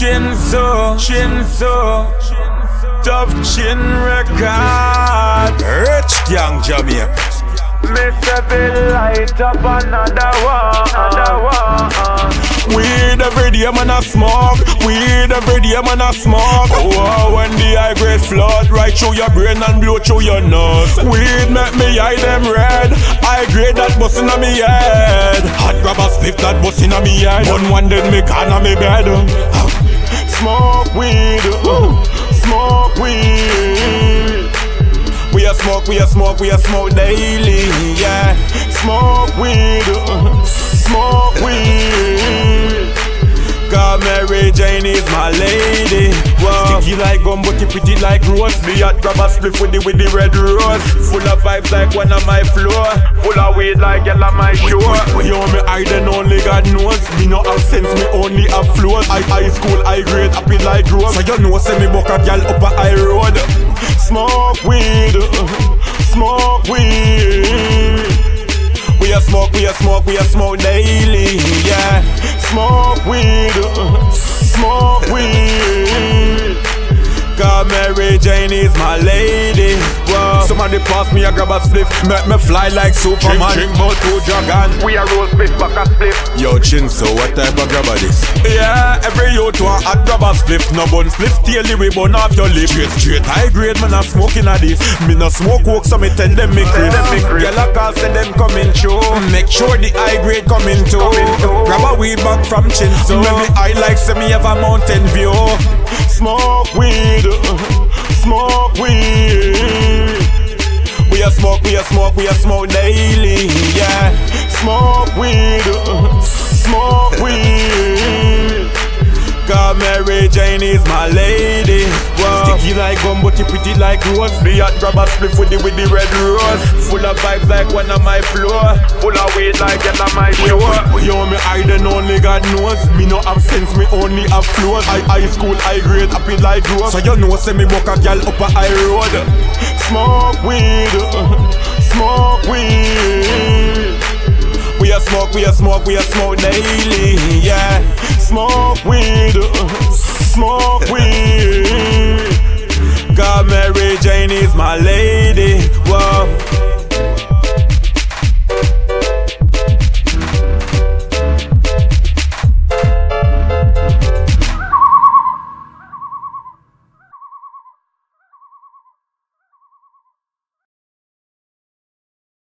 Chinzo, Chinzo, Tough Chin Record, Rich Young Jamaica. Mr. Bill light up another one, another one. Weed every day man a smoke, weed every day man a smoke. Oh, when the high grade flood right through your brain and blow through your nose. Weed make me eye them red, high grade that bust inna me head. Hot grab a spliff that bust inna me head. One one dead me corner me bed. Smoke weed, smoke weed. We a smoke, we a smoke, we a smoke daily, yeah. Smoke weed, smoke weed. Cause Mary Jane is my lady. Wow. Sticky like gum, but you pretty like rose. Me hot grab a split with the with the red rose. Full of vibes like one on my floor. Full of weed like yellow on my shore. Yo, me hide and only God knows. Me no have sense, me only have flows. I high school, high grade, happy like growth. So you know, say me buck a gal up a high road. Smoke weed, smoke weed. We a smoke, we a smoke, we a smoke daily, yeah. Smoke weed, smoke weed. Cause Mary Jane is my lady. Whoa. Somebody pass me a grab a spliff, make me fly like Superman. Drink, drink more two dragon. We a roll split back a split. Yo, chin, so what type of grabber this? Yeah, every youth want a grab a spliff, no bun spliff, tail we burn off your lip. Straight, straight, high grade, man, I'm smoking at this. Me no smoke work, so me tell them me crisp. them me crisp. Girl, I call say them coming through. Make sure the high grade coming too. Coming through. Grab a weed back from chin, so make me eye like say me have a mountain view. Smoke weed, smoke weed. Smoke, we a smoke, we a smoke daily, yeah. Smoke weed, smoke weed. Cause Mary Jane is my lady. Wow. Sticky like gum, but pretty like rose. Me hot grab a split with the with the red rose. Full of vibes like one on my floor. Full of weed like yellow on my shore. Yo, me hide and only God knows. Me no have sense, me only have flows. I high school, high grade, happy like growth. So you know, say me walk a gal up a high road. Smoke, we a smoke, we a smoke daily, yeah. Smoke weed, uh, smoke weed. God, Mary Jane is my lady, whoa.